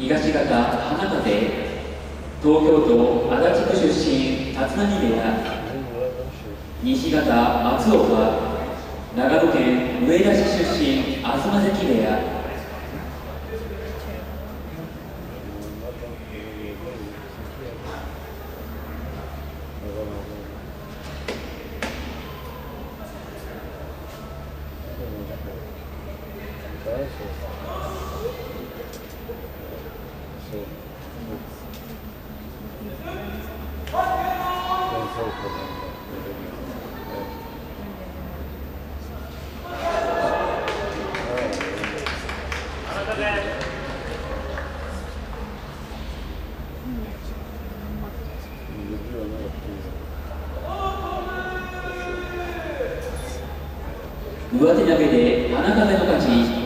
東方花立で東京都足立区出身立浪部屋西方松岡長野県上田市出身東関部屋上手投げで花風の勝ち